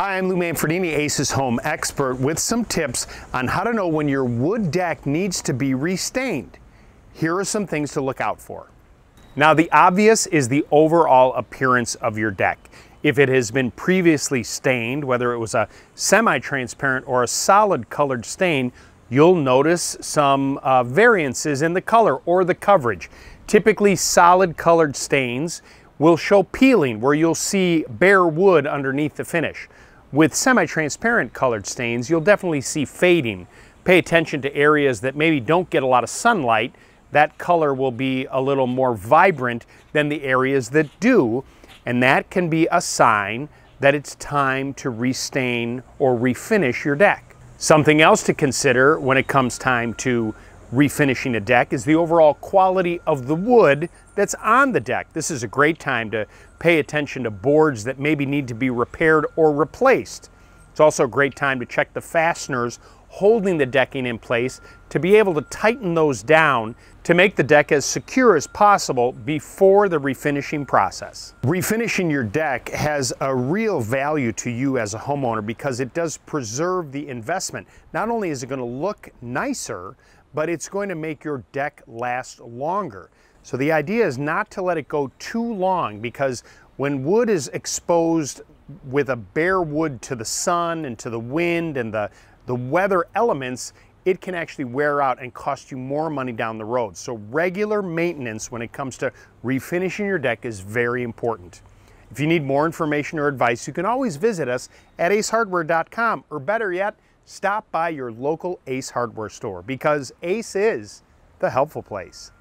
Hi, I'm Lou Manfredini, Aces Home expert, with some tips on how to know when your wood deck needs to be restained. Here are some things to look out for. Now, the obvious is the overall appearance of your deck. If it has been previously stained, whether it was a semi-transparent or a solid colored stain, you'll notice some uh, variances in the color or the coverage. Typically solid colored stains will show peeling where you'll see bare wood underneath the finish. With semi-transparent colored stains, you'll definitely see fading. Pay attention to areas that maybe don't get a lot of sunlight. That color will be a little more vibrant than the areas that do, and that can be a sign that it's time to restain or refinish your deck. Something else to consider when it comes time to refinishing a deck is the overall quality of the wood that's on the deck. This is a great time to pay attention to boards that maybe need to be repaired or replaced. It's also a great time to check the fasteners holding the decking in place to be able to tighten those down to make the deck as secure as possible before the refinishing process. Refinishing your deck has a real value to you as a homeowner because it does preserve the investment. Not only is it going to look nicer, but it's going to make your deck last longer. So the idea is not to let it go too long because when wood is exposed with a bare wood to the sun and to the wind and the, the weather elements, it can actually wear out and cost you more money down the road. So regular maintenance when it comes to refinishing your deck is very important. If you need more information or advice, you can always visit us at acehardware.com or better yet, stop by your local Ace Hardware store because Ace is the helpful place.